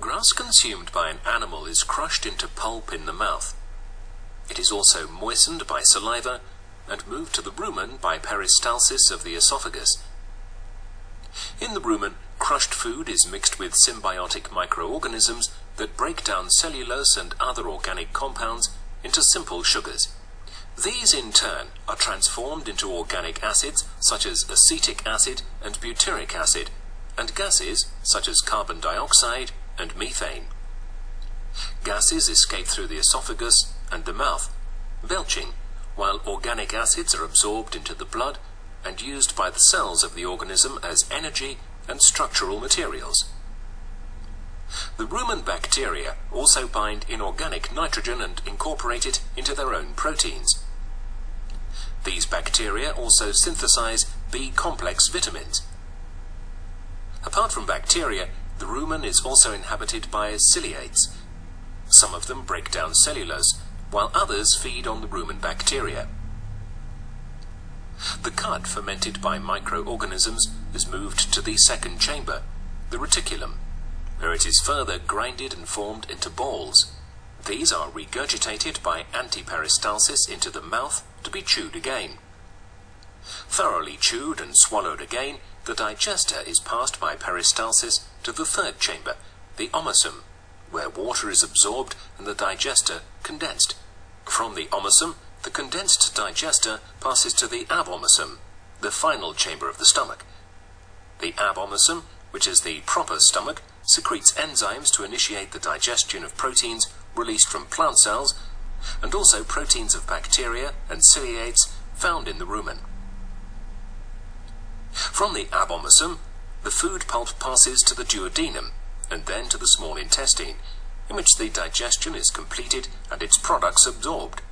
Grass consumed by an animal is crushed into pulp in the mouth. It is also moistened by saliva and moved to the rumen by peristalsis of the esophagus. In the rumen, crushed food is mixed with symbiotic microorganisms that break down cellulose and other organic compounds into simple sugars. These in turn are transformed into organic acids such as acetic acid and butyric acid, and gases such as carbon dioxide and methane. Gases escape through the esophagus and the mouth, belching, while organic acids are absorbed into the blood and used by the cells of the organism as energy and structural materials. The rumen bacteria also bind inorganic nitrogen and incorporate it into their own proteins. These bacteria also synthesize B-complex vitamins. Apart from bacteria, the rumen is also inhabited by ciliates. Some of them break down cellulose, while others feed on the rumen bacteria. The cud fermented by microorganisms is moved to the second chamber, the reticulum, where it is further grinded and formed into balls. These are regurgitated by antiperistalsis into the mouth to be chewed again. Thoroughly chewed and swallowed again, the digester is passed by peristalsis to the third chamber, the omasum, where water is absorbed and the digester condensed. From the omasum, the condensed digester passes to the abomasum, the final chamber of the stomach. The abomasum, which is the proper stomach, secretes enzymes to initiate the digestion of proteins released from plant cells, and also proteins of bacteria and ciliates found in the rumen. From the abomasum, the food pulp passes to the duodenum, and then to the small intestine, in which the digestion is completed and its products absorbed.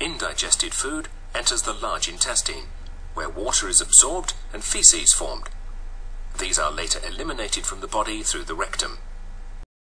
Indigested food enters the large intestine, where water is absorbed and feces formed. These are later eliminated from the body through the rectum.